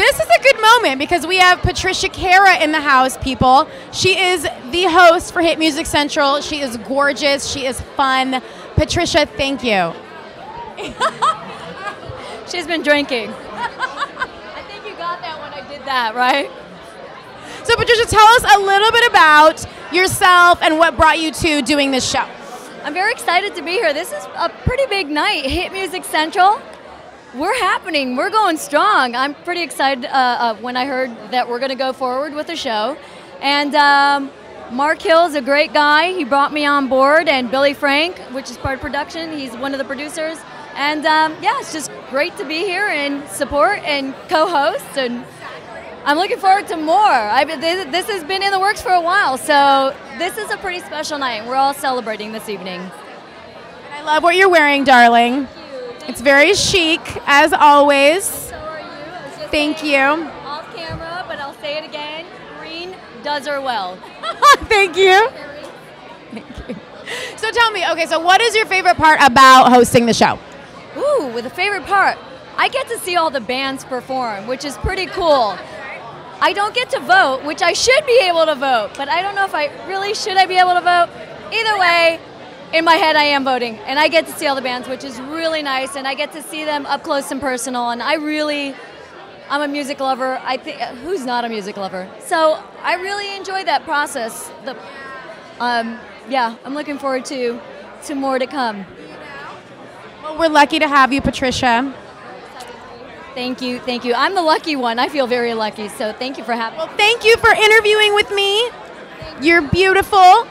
this is a good moment because we have Patricia Kara in the house, people. She is the host for Hit Music Central. She is gorgeous. She is fun. Patricia, thank you. She's been drinking. I think you got that when I did that, right? So, Patricia, tell us a little bit about yourself and what brought you to doing this show. I'm very excited to be here. This is a pretty big night. Hit Music Central. We're happening. We're going strong. I'm pretty excited uh, uh, when I heard that we're going to go forward with the show. And um, Mark Hill is a great guy. He brought me on board, and Billy Frank, which is part of production, he's one of the producers. And um, yeah, it's just great to be here and support and co-host, and I'm looking forward to more. I, this has been in the works for a while, so this is a pretty special night. We're all celebrating this evening. I love what you're wearing, darling. It's very chic, as always. So are you. Thank you. Off camera, but I'll say it again. Green does her well. Thank you. Thank you. So tell me, okay, so what is your favorite part about hosting the show? Ooh, with a favorite part. I get to see all the bands perform, which is pretty cool. I don't get to vote, which I should be able to vote, but I don't know if I really should I be able to vote. Either way, in my head I am voting and I get to see all the bands, which is really nice and I get to see them up close and personal and I really I'm a music lover. I think who's not a music lover? So I really enjoy that process. The, um, yeah, I'm looking forward to to more to come. Well, we're lucky to have you, Patricia. Thank you, thank you. I'm the lucky one. I feel very lucky. So thank you for having. Well, thank you for interviewing with me. You're beautiful.